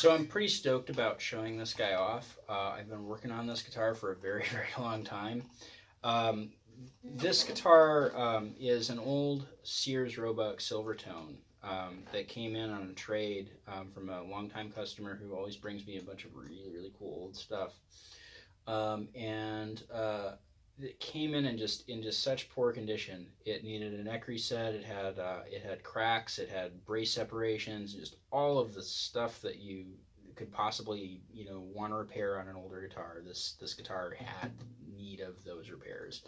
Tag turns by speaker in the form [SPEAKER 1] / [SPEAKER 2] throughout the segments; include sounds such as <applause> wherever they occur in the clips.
[SPEAKER 1] So I'm pretty stoked about showing this guy off. Uh, I've been working on this guitar for a very, <laughs> very long time. Um, this guitar um, is an old Sears Roebuck Silvertone um, that came in on a trade um, from a longtime customer who always brings me a bunch of really, really cool old stuff. Um, and uh, it came in and just in just such poor condition. It needed a neck reset. It had uh, it had cracks. It had brace separations. Just all of the stuff that you could possibly you know want to repair on an older guitar. This this guitar had need of those repairs.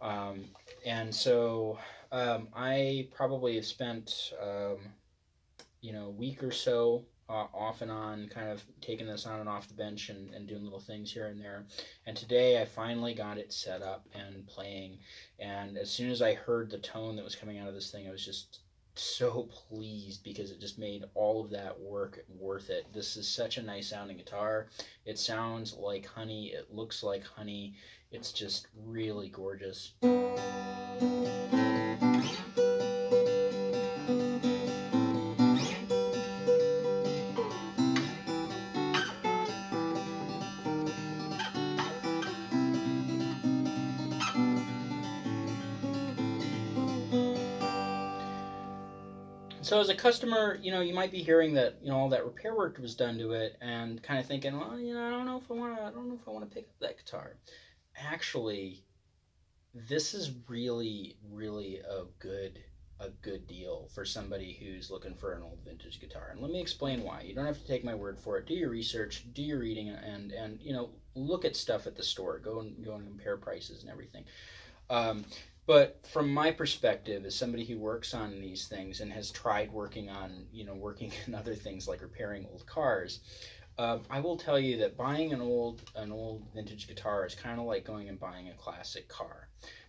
[SPEAKER 1] Um, and so um, I probably have spent um, you know a week or so uh, off and on, kind of taking this on and off the bench and, and doing little things here and there. And today I finally got it set up and playing. And as soon as I heard the tone that was coming out of this thing, I was just so pleased because it just made all of that work worth it. This is such a nice sounding guitar. It sounds like honey. It looks like honey. It's just really gorgeous. So as a customer, you know, you might be hearing that, you know, all that repair work was done to it and kind of thinking, well, you know, I don't know if I want to, I don't know if I want to pick up that guitar. Actually, this is really, really a good, a good deal for somebody who's looking for an old vintage guitar. And let me explain why. You don't have to take my word for it. Do your research, do your reading, and and you know, look at stuff at the store. Go and go and compare prices and everything. Um, but from my perspective as somebody who works on these things and has tried working on you know working <laughs> in other things like repairing old cars uh, I will tell you that buying an old an old vintage guitar is kind of like going and buying a classic car.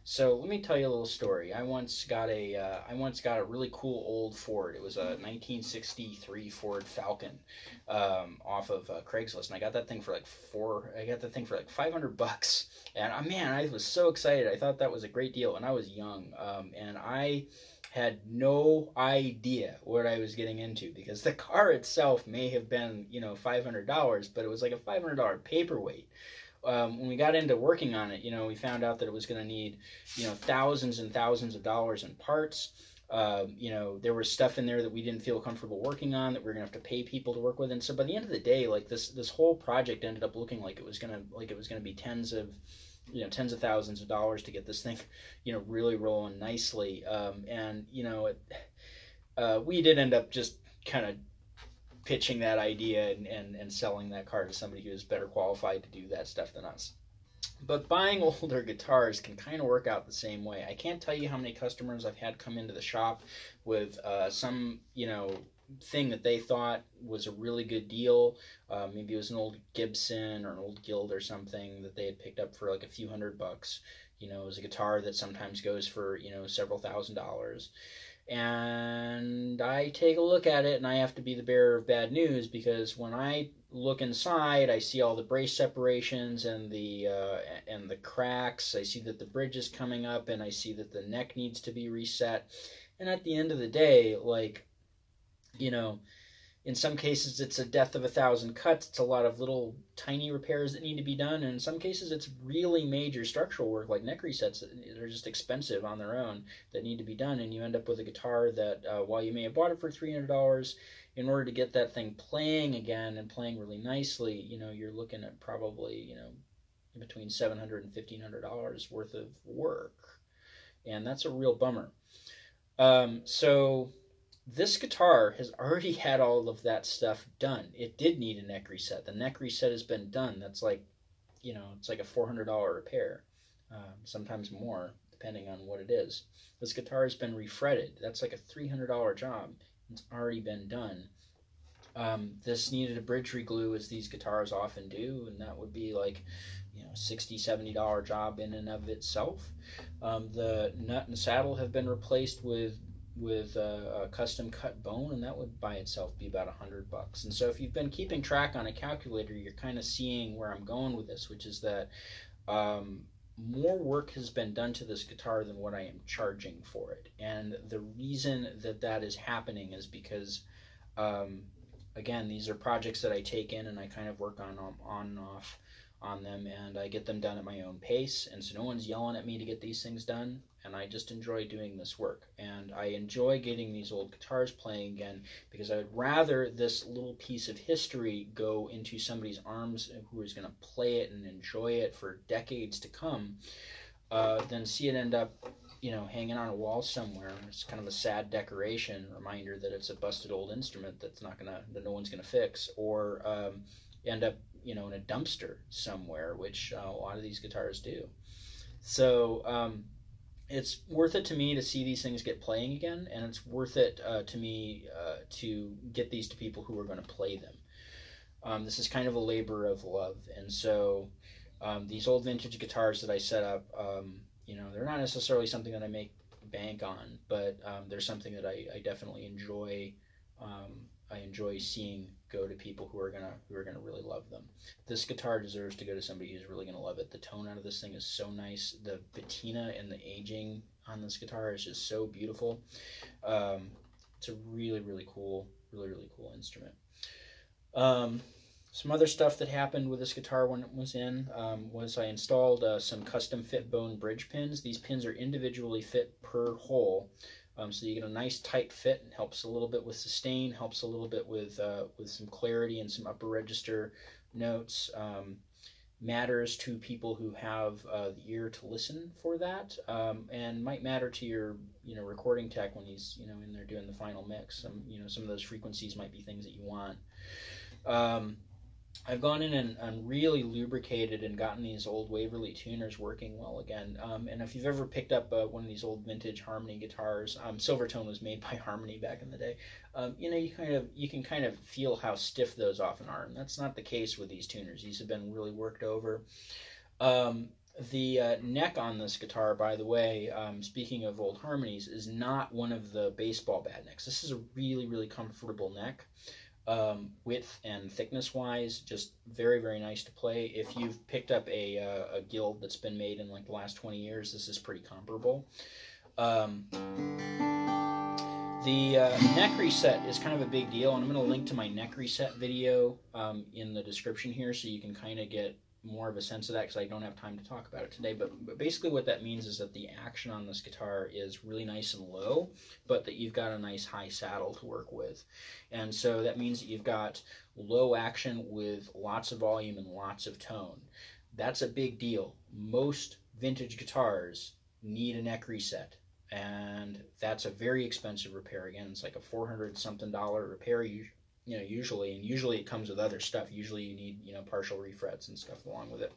[SPEAKER 1] So let me tell you a little story. I once got a uh, I once got a really cool old Ford. It was a 1963 Ford Falcon um, off of uh, Craigslist, and I got that thing for like four. I got that thing for like 500 bucks, and uh, man, I was so excited. I thought that was a great deal, and I was young, um, and I had no idea what I was getting into because the car itself may have been, you know, $500, but it was like a $500 paperweight. Um, when we got into working on it, you know, we found out that it was going to need, you know, thousands and thousands of dollars in parts. Um, you know, there was stuff in there that we didn't feel comfortable working on that we are gonna have to pay people to work with, and so by the end of the day, like this this whole project ended up looking like it was gonna like it was gonna be tens of you know tens of thousands of dollars to get this thing you know really rolling nicely um, and you know it, uh, we did end up just kind of pitching that idea and, and, and selling that car to somebody who is better qualified to do that stuff than us but buying <laughs> older guitars can kind of work out the same way i can't tell you how many customers i've had come into the shop with uh, some you know thing that they thought was a really good deal. Uh, maybe it was an old Gibson or an old Guild or something that they had picked up for like a few hundred bucks. You know, it was a guitar that sometimes goes for, you know, several thousand dollars. And I take a look at it and I have to be the bearer of bad news because when I look inside, I see all the brace separations and the uh, and the cracks. I see that the bridge is coming up and I see that the neck needs to be reset. And at the end of the day, like you know, in some cases it's a death of a thousand cuts. It's a lot of little tiny repairs that need to be done. And in some cases it's really major structural work like neck resets that are just expensive on their own that need to be done. And you end up with a guitar that uh, while you may have bought it for $300, in order to get that thing playing again and playing really nicely, you know, you're looking at probably, you know, between $700 and $1,500 worth of work. And that's a real bummer. Um, so this guitar has already had all of that stuff done. It did need a neck reset. The neck reset has been done. That's like, you know, it's like a $400 repair, um, sometimes more, depending on what it is. This guitar has been refretted. That's like a $300 job. It's already been done. Um, this needed a bridge reglue, as these guitars often do, and that would be like, you know, $60, $70 job in and of itself. Um, the nut and saddle have been replaced with with a, a, custom cut bone, and that would by itself be about a hundred bucks. And so, if you've been keeping track on a calculator, you're kind of seeing where I'm going with this, which is that um, more work has been done to this guitar than what I am charging for it. And the reason that that is happening is because um, again, these are projects that I take in and I kind of work on on and off on them, and I get them done at my own pace. And so no one's yelling at me to get these things done, and I just enjoy doing this work. And I enjoy getting these old guitars playing again because I would rather this little piece of history go into somebody's arms who is going to play it and enjoy it for decades to come, uh, than see it end up you know, hanging on a wall somewhere. It's kind of a sad decoration, reminder that it's a busted old instrument that's not gonna, that no one's gonna fix, or um, end up, you know, in a dumpster somewhere, which uh, a lot of these guitars do. So um, it's worth it to me to see these things get playing again, and it's worth it uh, to me uh, to get these to people who are going to play them. Um, this is kind of a labor of love, and so um, these old vintage guitars that I set up um, you know they're not necessarily something that I make bank on, but um, they're something that I, I definitely enjoy. Um, I enjoy seeing go to people who are gonna who are gonna really love them. This guitar deserves to go to somebody who's really gonna love it. The tone out of this thing is so nice. The patina and the aging on this guitar is just so beautiful. Um, it's a really really cool, really really cool instrument. Um, some other stuff that happened with this guitar when it was in um, was I installed uh, some custom fit bone bridge pins. These pins are individually fit per hole, um, so you get a nice tight fit. It helps a little bit with sustain, helps a little bit with uh, with some clarity and some upper register notes. Um, matters to people who have uh, the ear to listen for that, um, and might matter to your you know recording tech when he's you know in there doing the final mix. Some you know some of those frequencies might be things that you want. I've gone in and, and, really lubricated and gotten these old Waverly tuners working well again. Um, and if you've ever picked up uh, one of these old vintage Harmony guitars, um, Silvertone was made <laughs> by Harmony back in the day. Um, you know, you kind of you can kind of feel how stiff those often are, and that's not the case with these tuners. These have been really worked over. Um, the uh, neck on this guitar, by the way, um, speaking of old harmonies, is not one of the baseball bad necks. This is a really, really comfortable neck um, width and thickness wise, just very, very nice to play. If you've picked up a, uh, a guild that's been made in like the last 20 years, this is pretty comparable. Um, the uh, neck reset is kind of a big deal, and I'm going to link to my neck reset video um, in the description here so you can kind of get more of a sense of that because I don't have time to talk about it today. But, but basically, what that means is that the action on this guitar is really nice and low, but that you've got a nice high saddle to work with. And so that means that you've got low action with lots of volume and lots of tone. That's a big deal. Most vintage guitars need a neck reset. And that's a very expensive repair. Again, it's like a 400 something dollar repair know, usually, and usually it comes with other stuff. Usually you need, you know, partial refrets and stuff along with it.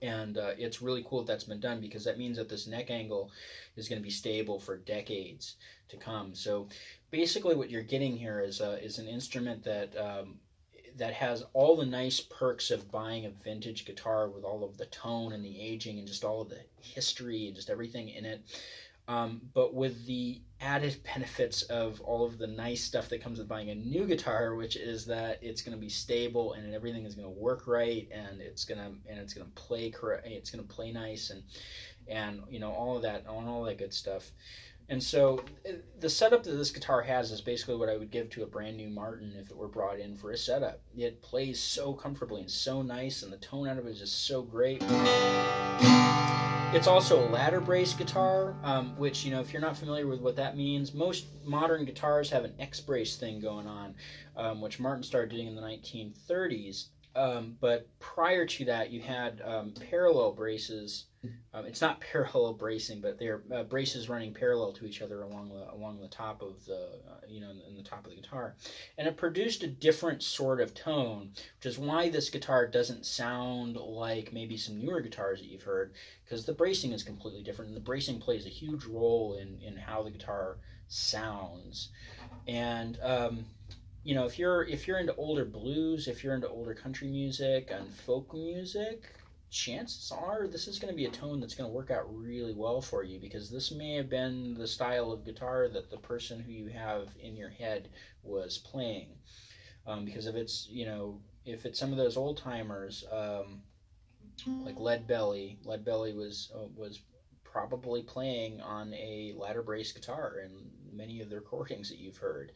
[SPEAKER 1] And uh, it's really cool that that's been done because that means that this neck angle is going to be stable for decades to come. So basically what you're getting here is, uh, is an instrument that um, that has all the nice perks of buying a vintage guitar with all of the tone and the aging and just all of the history and just everything in it um, but with the added benefits of all of the nice stuff that comes with buying a new guitar, which is that it's going to be stable and everything is going to work right and it's going to and it's going to play correct, it's going to play nice and and you know all of that and all that good stuff. And so uh, the setup that this guitar has is basically what I would give to a brand new Martin if it were brought in for a setup. It plays so comfortably and so nice, and the tone out of it is just so great. It's also a ladder brace guitar, um, which, you know, if you're not familiar with what that means, most modern guitars have an X brace thing going on, um, which Martin started doing in the 1930s. Um, but prior to that, you had um, parallel braces um, it's not parallel bracing, but they're uh, braces running parallel to each other along the along the top of the uh, you know in the top of the guitar, and it produced a different sort of tone, which is why this guitar doesn't sound like maybe some newer guitars that you've heard, because the bracing is completely different, and the bracing plays a huge role in in how the guitar sounds, and um, you know if you're if you're into older blues, if you're into older country music and folk music chances are this is going to be a tone that's going to work out really well for you because this may have been the style of guitar that the person who you have in your head was playing. Um, because if it's you know if it's some of those old timers um, like Lead Belly, Lead Belly was uh, was probably playing on a ladder brace guitar in many of the recordings that you've heard.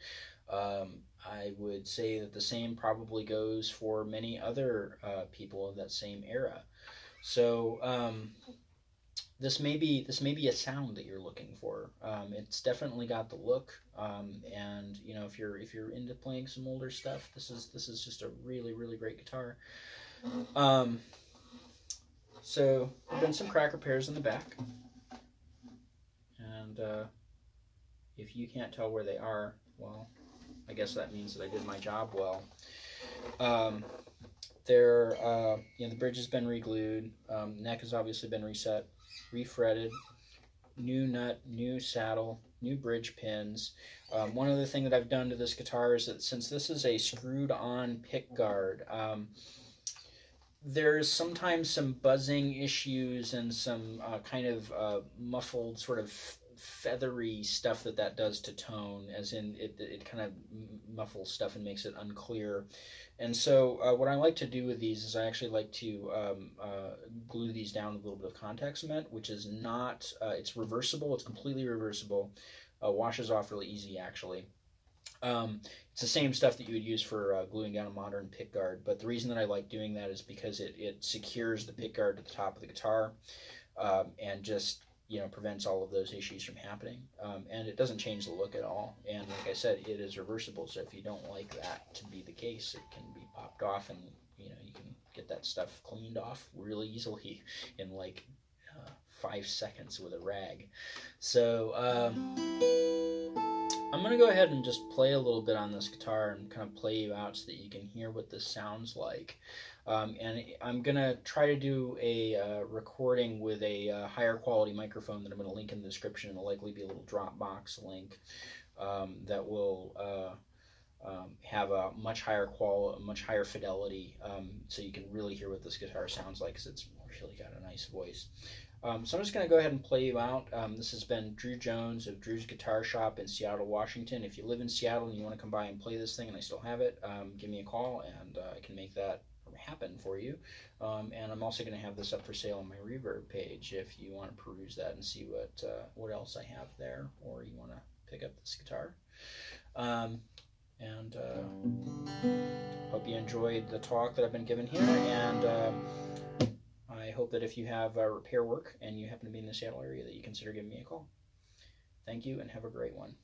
[SPEAKER 1] Um, I would say that the same probably goes for many other uh, people of that same era. So um, this may be this may be a sound that you're looking for. Um, it's definitely got the look, um, and you know if you're if you're into playing some older stuff, this is this is just a really really great guitar. Um, so there've been some crack repairs in the back, and uh, if you can't tell where they are, well, I guess that means that I did my job well. Um, there, uh, you know, the bridge has been reglued. Um, neck has obviously been reset, refretted. New nut, new saddle, new bridge pins. Um, one other thing that I've done to this guitar is that since this is a screwed-on pick guard, um, there's sometimes some buzzing issues and some uh, kind of uh, muffled sort of feathery stuff that that does to tone, as in it, it kind of muffles stuff and makes it unclear. And so uh, what I like to do with these is I actually like to um, uh, glue these down with a little bit of contact cement, which is not, uh, it's reversible, it's completely reversible, uh, washes off really easy actually. Um, it's the same stuff that you would use for uh, gluing down a modern pick guard, but the reason that I like doing that is because it, it secures the pick guard to the top of the guitar um, and just you know prevents all of those issues from happening. Um, and it doesn't change the look at all. And like i said it is reversible. So if you don't like that to be the case it can be popped off and you know you can get that stuff cleaned off really easily <laughs> in like uh, five seconds with a rag. So um, i'm going to go ahead and just play a little bit on this guitar and kind of play you out so that you can hear what this sounds like um, and I'm going to try to do a uh, recording with a uh, higher quality microphone that I'm going to link in the description. It'll likely be a little Dropbox link um, that will uh, um, have a much higher quality, much higher fidelity, um, so you can really hear what this guitar sounds like because it's really got a nice voice. Um, so I'm just going to go ahead and play you out. Um, this has been Drew Jones of Drew's Guitar Shop in Seattle, Washington. If you live in Seattle and you want to come by and play this thing and I still have it, give me a call and uh, I can make that happen for you. Um, and I'm also going to have this up for sale on my Reverb page if you want to peruse that and see what uh, what else I have there, or you want to pick up this guitar. Um, and uh, hope you enjoyed the talk that I've been given here. And uh, I hope that if you have uh, repair work and you happen to be in the Seattle area, that you consider giving me a call. Thank you, and have a great one.